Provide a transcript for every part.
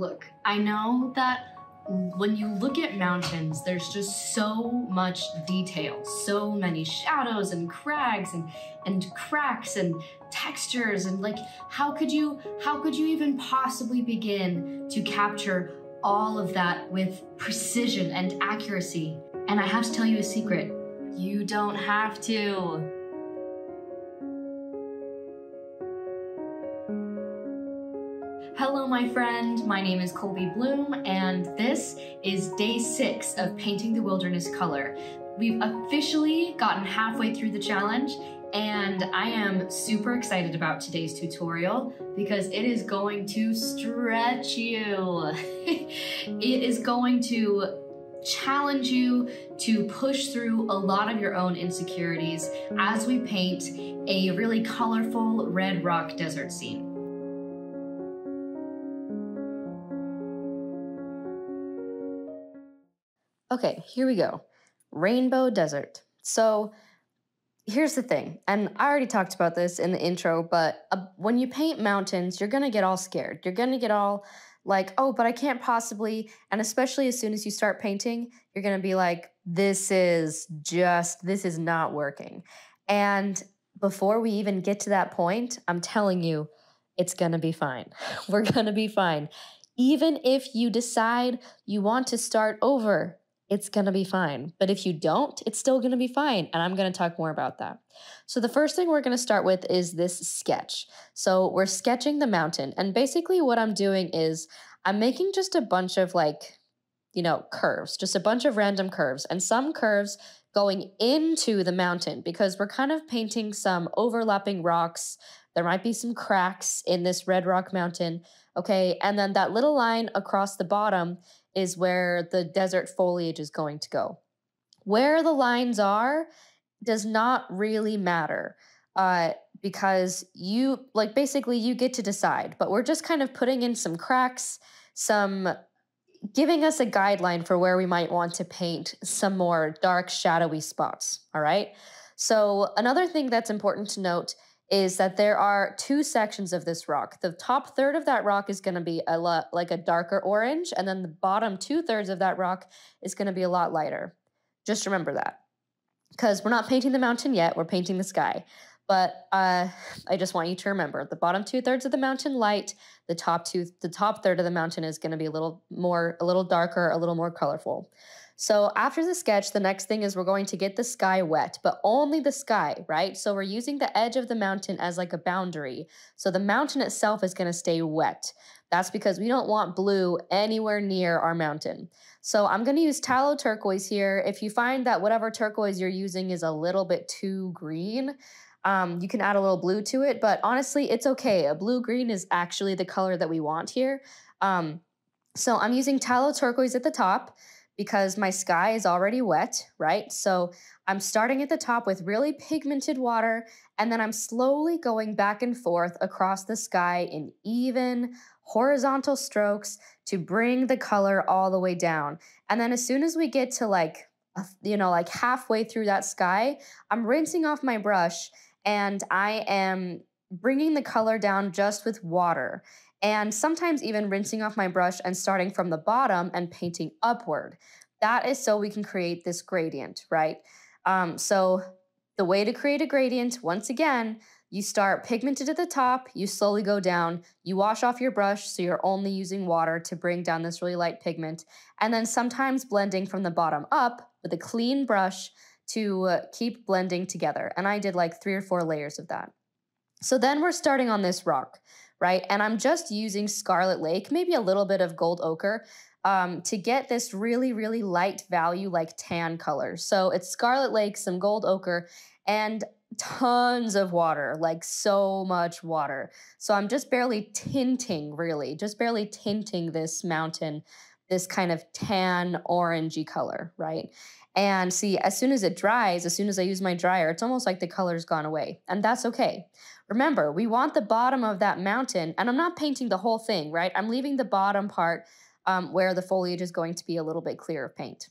Look, I know that when you look at mountains, there's just so much detail, so many shadows and crags and, and cracks and textures and like how could you how could you even possibly begin to capture all of that with precision and accuracy? And I have to tell you a secret. You don't have to. Hello, my friend. My name is Kolbie Blume, and this is day six of Painting the Wilderness Color. We've officially gotten halfway through the challenge, and I am super excited about today's tutorial because it is going to stretch you. it is going to challenge you to push through a lot of your own insecurities as we paint a really colorful red rock desert scene. Okay, here we go. Rainbow Desert. So here's the thing, and I already talked about this in the intro, but uh, when you paint mountains, you're gonna get all scared. You're gonna get all like, oh, but I can't possibly. And especially as soon as you start painting, you're gonna be like, this is just, this is not working. And before we even get to that point, I'm telling you, it's gonna be fine. We're gonna be fine. Even if you decide you want to start over, it's going to be fine. But if you don't, it's still going to be fine. And I'm going to talk more about that. So, the first thing we're going to start with is this sketch. So, we're sketching the mountain. And basically, what I'm doing is I'm making just a bunch of like, you know, curves, just a bunch of random curves, and some curves going into the mountain because we're kind of painting some overlapping rocks. There might be some cracks in this red rock mountain. Okay. And then that little line across the bottom is where the desert foliage is going to go. Where the lines are does not really matter uh, because you, like, basically you get to decide, but we're just kind of putting in some cracks, some giving us a guideline for where we might want to paint some more dark, shadowy spots. All right. So, another thing that's important to note is that there are two sections of this rock. The top third of that rock is going to be a lot like a darker orange, and then the bottom two thirds of that rock is going to be a lot lighter. Just remember that. Because we're not painting the mountain yet, we're painting the sky. But uh, I just want you to remember the bottom two thirds of the mountain light, the top two, the top third of the mountain is going to be a little more, a little darker, a little more colorful. So after the sketch, the next thing is we're going to get the sky wet, but only the sky, right? So we're using the edge of the mountain as like a boundary. So the mountain itself is going to stay wet. That's because we don't want blue anywhere near our mountain. So I'm going to use phthalo turquoise here. If you find that whatever turquoise you're using is a little bit too green, um, you can add a little blue to it, but honestly, it's okay. A blue green is actually the color that we want here. Um, so I'm using phthalo turquoise at the top because my sky is already wet, right? So I'm starting at the top with really pigmented water, and then I'm slowly going back and forth across the sky in even horizontal strokes to bring the color all the way down. And then as soon as we get to like, you know, like halfway through that sky, I'm rinsing off my brush and I am bringing the color down just with water and sometimes even rinsing off my brush and starting from the bottom and painting upward. That is so we can create this gradient, right? Um, so the way to create a gradient, once again, you start pigmented at the top, you slowly go down, you wash off your brush so you're only using water to bring down this really light pigment, and then sometimes blending from the bottom up with a clean brush to uh, keep blending together. And I did like three or four layers of that. So then we're starting on this rock right? And I'm just using Scarlet Lake, maybe a little bit of gold ochre um, to get this really, really light value like tan color. So it's Scarlet Lake, some gold ochre, and tons of water, like so much water. So I'm just barely tinting, really, just barely tinting this mountain, this kind of tan orangey color, right? And see, as soon as it dries, as soon as I use my dryer, it's almost like the color's gone away. And that's okay. Remember, we want the bottom of that mountain, and I'm not painting the whole thing, right? I'm leaving the bottom part um, where the foliage is going to be a little bit clear of paint.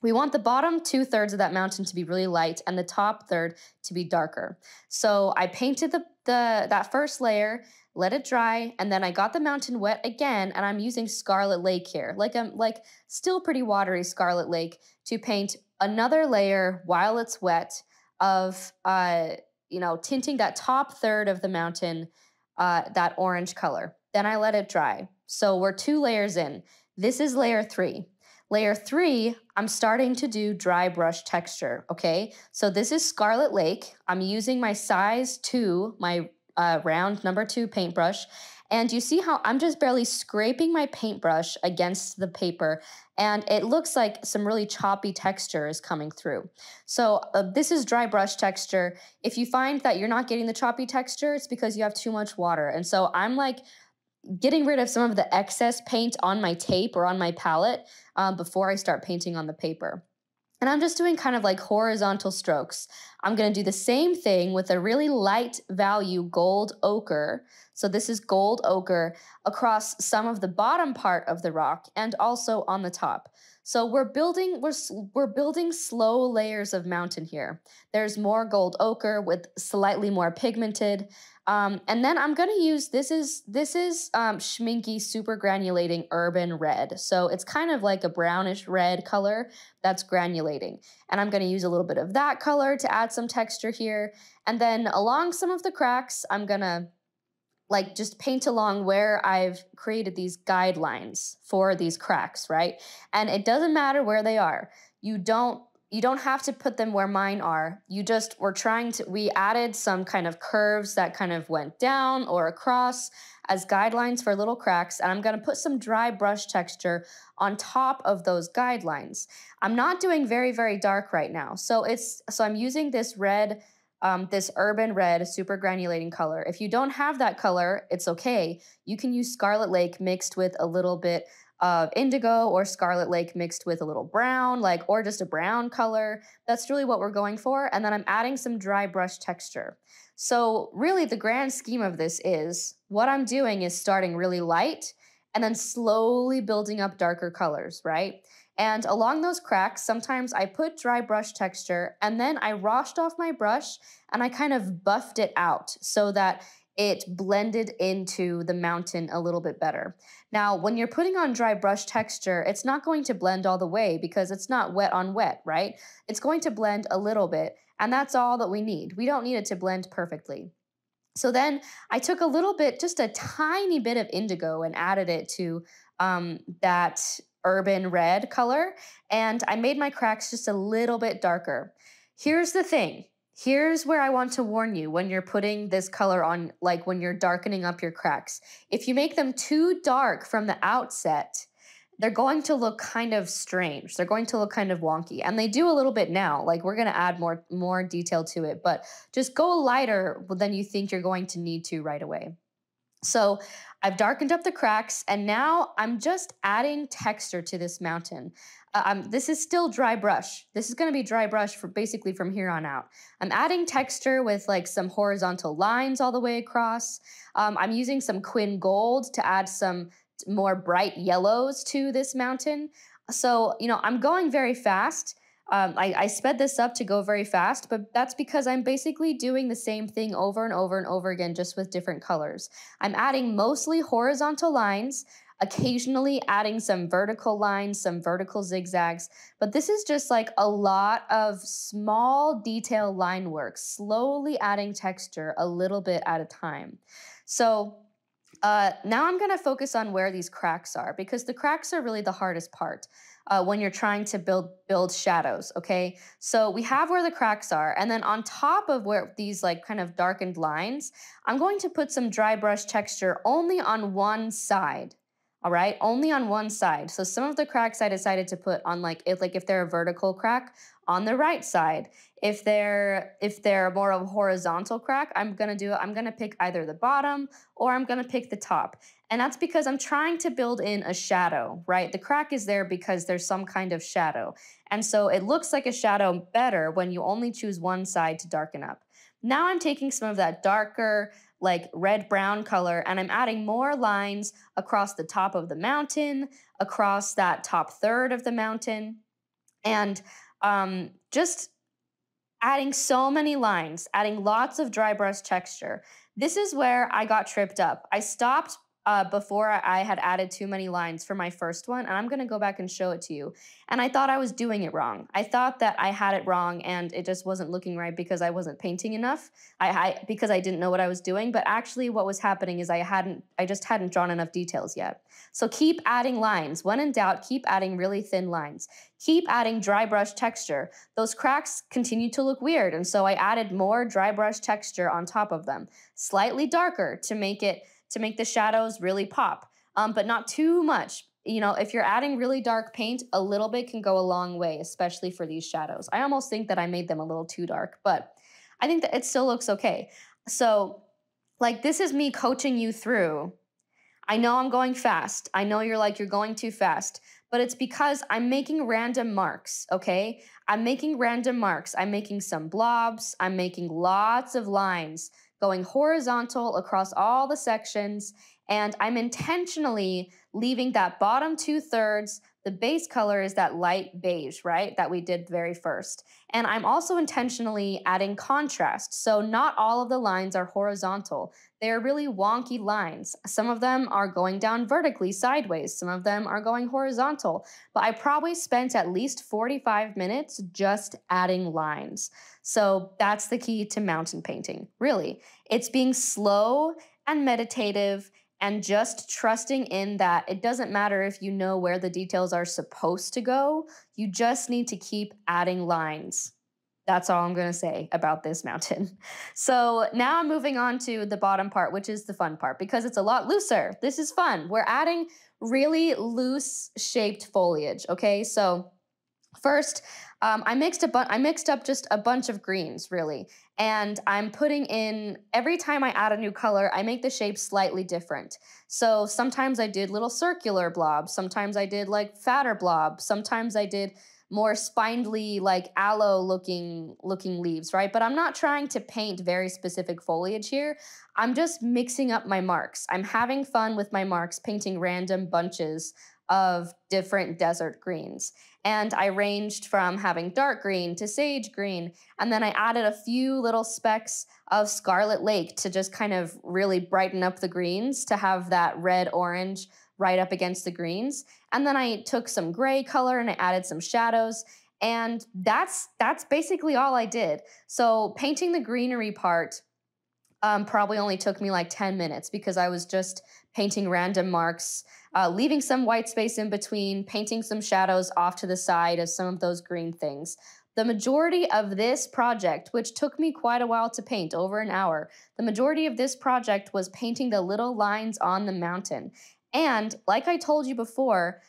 We want the bottom two thirds of that mountain to be really light and the top third to be darker. So I painted the, the that first layer let it dry, and then I got the mountain wet again, and I'm using Scarlet Lake here, like I'm like still pretty watery Scarlet Lake to paint another layer while it's wet of uh, you know tinting that top third of the mountain uh, that orange color. Then I let it dry. So we're two layers in. This is layer three. Layer three, I'm starting to do dry brush texture, okay? So this is Scarlet Lake. I'm using my size two, my uh, round number two paintbrush. And you see how I'm just barely scraping my paintbrush against the paper and it looks like some really choppy texture is coming through. So uh, this is dry brush texture. If you find that you're not getting the choppy texture, it's because you have too much water. And so I'm like getting rid of some of the excess paint on my tape or on my palette um, before I start painting on the paper. And I'm just doing kind of like horizontal strokes. I'm gonna do the same thing with a really light value gold ochre. So this is gold ochre across some of the bottom part of the rock and also on the top. So we're building we're we're building slow layers of mountain here. There's more gold ochre with slightly more pigmented. Um, and then I'm gonna use this is this is um, Schmincke Super Granulating Urban Red. So it's kind of like a brownish red color that's granulating. And I'm gonna use a little bit of that color to add some texture here. And then along some of the cracks, I'm gonna like just paint along where I've created these guidelines for these cracks, right? And it doesn't matter where they are. You don't you don't have to put them where mine are. You just were trying to, we added some kind of curves that kind of went down or across as guidelines for little cracks. And I'm gonna put some dry brush texture on top of those guidelines. I'm not doing very, very dark right now. So it's, so I'm using this red, um, this urban red super granulating color. If you don't have that color, it's okay. You can use Scarlet Lake mixed with a little bit of indigo or scarlet lake mixed with a little brown, like, or just a brown color. That's really what we're going for. And then I'm adding some dry brush texture. So really the grand scheme of this is what I'm doing is starting really light and then slowly building up darker colors, right? And along those cracks, sometimes I put dry brush texture and then I washed off my brush and I kind of buffed it out so that it blended into the mountain a little bit better. Now, when you're putting on dry brush texture, it's not going to blend all the way because it's not wet on wet, right? It's going to blend a little bit, and that's all that we need. We don't need it to blend perfectly. So then I took a little bit, just a tiny bit of indigo and added it to um, that urban red color, and I made my cracks just a little bit darker. Here's the thing Here's where I want to warn you when you're putting this color on, like when you're darkening up your cracks. If you make them too dark from the outset, they're going to look kind of strange. They're going to look kind of wonky. And they do a little bit now. Like we're going to add more more detail to it, but just go lighter than you think you're going to need to right away. So I've darkened up the cracks and now I'm just adding texture to this mountain. Uh, um, this is still dry brush. This is going to be dry brush for basically from here on out. I'm adding texture with like some horizontal lines all the way across. Um, I'm using some Quin Gold to add some more bright yellows to this mountain. So, you know, I'm going very fast. Um, I, I sped this up to go very fast, but that's because I'm basically doing the same thing over and over and over again, just with different colors. I'm adding mostly horizontal lines, occasionally adding some vertical lines, some vertical zigzags, but this is just like a lot of small detail line work, slowly adding texture a little bit at a time. So uh, now I'm gonna focus on where these cracks are because the cracks are really the hardest part uh, when you're trying to build build shadows. Okay, so we have where the cracks are, and then on top of where these like kind of darkened lines, I'm going to put some dry brush texture only on one side. All right, only on one side. So some of the cracks I decided to put on like if like if they're a vertical crack on the right side. If they're if they're more of a horizontal crack, I'm gonna do I'm gonna pick either the bottom or I'm gonna pick the top. And that's because I'm trying to build in a shadow, right? The crack is there because there's some kind of shadow. And so it looks like a shadow better when you only choose one side to darken up. Now I'm taking some of that darker, like red brown color, and I'm adding more lines across the top of the mountain, across that top third of the mountain, and um, just adding so many lines, adding lots of dry brush texture. This is where I got tripped up. I stopped uh, before I had added too many lines for my first one, and I'm gonna go back and show it to you. And I thought I was doing it wrong. I thought that I had it wrong, and it just wasn't looking right because I wasn't painting enough. I, I because I didn't know what I was doing. But actually, what was happening is I hadn't, I just hadn't drawn enough details yet. So keep adding lines. When in doubt, keep adding really thin lines. Keep adding dry brush texture. Those cracks continue to look weird, and so I added more dry brush texture on top of them, slightly darker to make it to make the shadows really pop, um, but not too much. You know, if you're adding really dark paint, a little bit can go a long way, especially for these shadows. I almost think that I made them a little too dark, but I think that it still looks okay. So, like, this is me coaching you through. I know I'm going fast. I know you're like, you're going too fast, but it's because I'm making random marks, okay? I'm making random marks. I'm making some blobs. I'm making lots of lines going horizontal across all the sections, and I'm intentionally leaving that bottom two thirds. The base color is that light beige, right? That we did very first. And I'm also intentionally adding contrast. So not all of the lines are horizontal. They're really wonky lines. Some of them are going down vertically sideways. Some of them are going horizontal. But I probably spent at least 45 minutes just adding lines. So that's the key to mountain painting, really. It's being slow and meditative and just trusting in that it doesn't matter if you know where the details are supposed to go, you just need to keep adding lines. That's all I'm going to say about this mountain. So now I'm moving on to the bottom part, which is the fun part because it's a lot looser. This is fun. We're adding really loose shaped foliage. Okay. So first, um, I mixed a bu- I mixed up just a bunch of greens really, and I'm putting in every time I add a new color, I make the shape slightly different. So sometimes I did little circular blobs, sometimes I did like fatter blobs, sometimes I did more spindly like aloe looking looking leaves right? But i'm not trying to paint very specific foliage here. I'm just mixing up my marks. I'm having fun with my marks painting random bunches of different desert greens and i ranged from having dark green to sage green and then i added a few little specks of scarlet lake to just kind of really brighten up the greens to have that red orange right up against the greens. And then I took some gray color and I added some shadows. And that's that's basically all I did. So painting the greenery part um, probably only took me like 10 minutes because I was just painting random marks, uh, leaving some white space in between, painting some shadows off to the side of some of those green things. The majority of this project, which took me quite a while to paint, over an hour, the majority of this project was painting the little lines on the mountain. And like I told you before,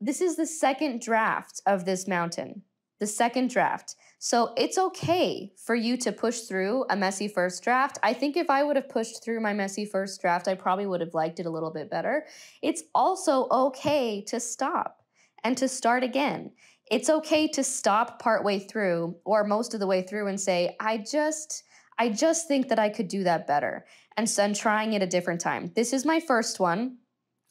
this is the second draft of this mountain, the second draft. So it's okay for you to push through a messy first draft. I think if I would have pushed through my messy first draft, I probably would have liked it a little bit better. It's also okay to stop and to start again. It's okay to stop partway through or most of the way through and say, I just. I just think that I could do that better and so I'm trying it a different time. This is my first one.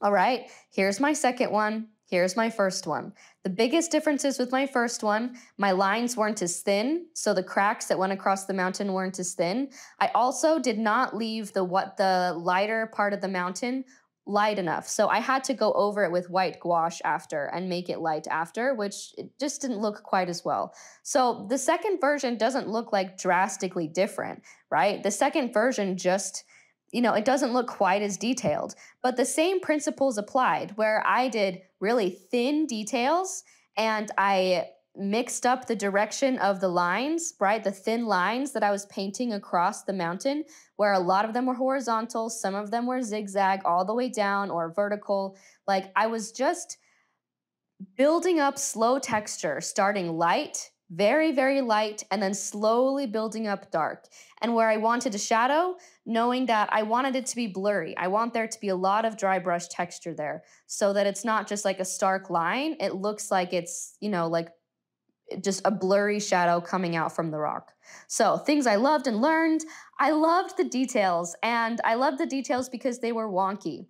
All right, here's my second one. Here's my first one. The biggest differences with my first one, my lines weren't as thin, so the cracks that went across the mountain weren't as thin. I also did not leave the what the lighter part of the mountain light enough. So I had to go over it with white gouache after and make it light after, which just didn't look quite as well. So the second version doesn't look like drastically different, right? The second version just you know, it doesn't look quite as detailed, but the same principles applied where I did really thin details and I mixed up the direction of the lines, right? The thin lines that I was painting across the mountain, where a lot of them were horizontal, some of them were zigzag all the way down or vertical. Like I was just building up slow texture, starting light very, very light, and then slowly building up dark. And where I wanted a shadow, knowing that I wanted it to be blurry. I want there to be a lot of dry brush texture there so that it's not just like a stark line. It looks like it's, you know, like just a blurry shadow coming out from the rock. So, things I loved and learned. I loved the details, and I loved the details because they were wonky.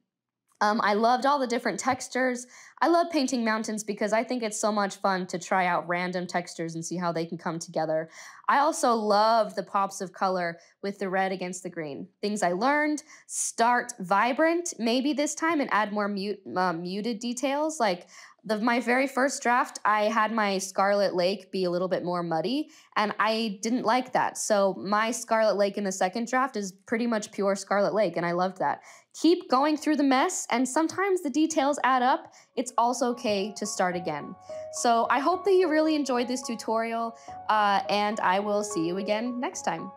Um, I loved all the different textures. I love painting mountains because I think it's so much fun to try out random textures and see how they can come together. I also love the pops of color with the red against the green. Things I learned start vibrant, maybe this time, and add more mute, uh, muted details. Like the, my very first draft, I had my Scarlet Lake be a little bit more muddy, and I didn't like that. So my Scarlet Lake in the second draft is pretty much pure Scarlet Lake, and I loved that. Keep going through the mess, and sometimes the details add up. It's also okay to start again. So I hope that you really enjoyed this tutorial, uh, and I will see you again next time.